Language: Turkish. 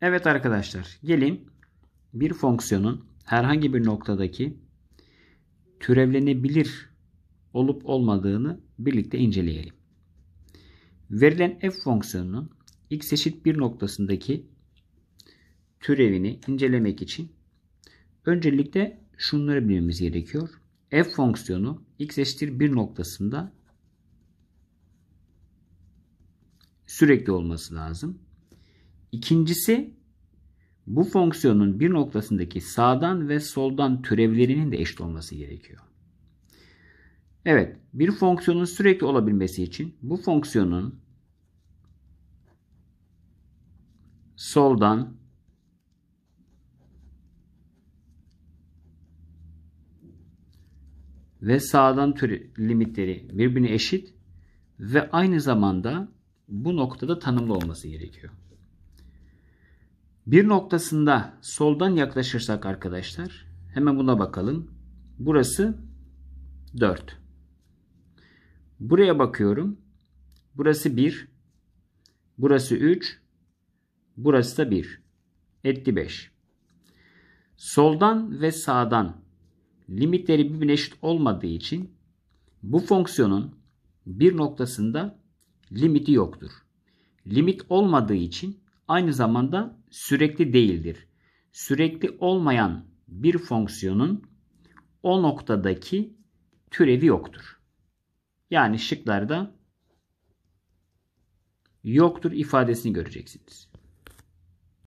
Evet arkadaşlar gelin bir fonksiyonun herhangi bir noktadaki türevlenebilir olup olmadığını birlikte inceleyelim. Verilen f fonksiyonunun x eşit bir noktasındaki türevini incelemek için öncelikle şunları bilmemiz gerekiyor. f fonksiyonu x eşittir bir noktasında sürekli olması lazım. İkincisi bu fonksiyonun bir noktasındaki sağdan ve soldan türevlerinin de eşit olması gerekiyor. Evet, bir fonksiyonun sürekli olabilmesi için bu fonksiyonun soldan ve sağdan türü limitleri birbirine eşit ve aynı zamanda bu noktada tanımlı olması gerekiyor. Bir noktasında soldan yaklaşırsak arkadaşlar hemen buna bakalım. Burası 4. Buraya bakıyorum. Burası 1. Burası 3. Burası da 1. Etti 5. Soldan ve sağdan limitleri birbirine eşit olmadığı için bu fonksiyonun bir noktasında limiti yoktur. Limit olmadığı için aynı zamanda sürekli değildir. Sürekli olmayan bir fonksiyonun o noktadaki türevi yoktur. Yani şıklarda yoktur ifadesini göreceksiniz.